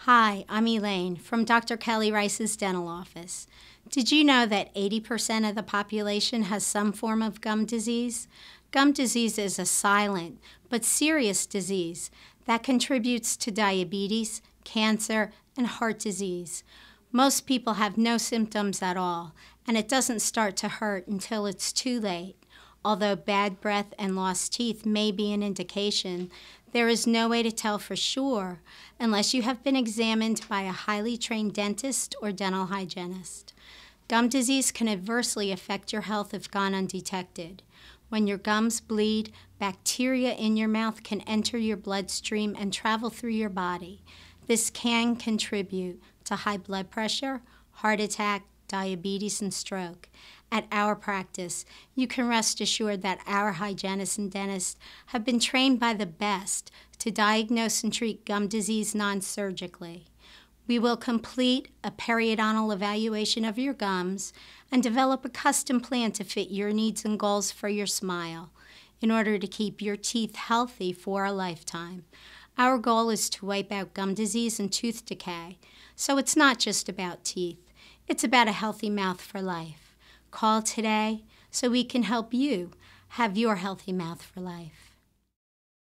Hi, I'm Elaine from Dr. Kellye Rice's dental office. Did you know that 80% of the population has some form of gum disease? Gum disease is a silent but serious disease that contributes to diabetes, cancer, and heart disease. Most people have no symptoms at all, and it doesn't start to hurt until it's too late. Although bad breath and lost teeth may be an indication, there is no way to tell for sure unless you have been examined by a highly trained dentist or dental hygienist. Gum disease can adversely affect your health if gone undetected. When your gums bleed, bacteria in your mouth can enter your bloodstream and travel through your body. This can contribute to high blood pressure, heart attack, diabetes, and stroke. At our practice, you can rest assured that our hygienists and dentists have been trained by the best to diagnose and treat gum disease non surgically. We will complete a periodontal evaluation of your gums and develop a custom plan to fit your needs and goals for your smile in order to keep your teeth healthy for a lifetime. Our goal is to wipe out gum disease and tooth decay, so it's not just about teeth, it's about a healthy mouth for life. Call today so we can help you have your healthy mouth for life.